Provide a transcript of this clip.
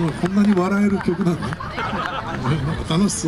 こんなに笑える曲なの？なんか楽しそう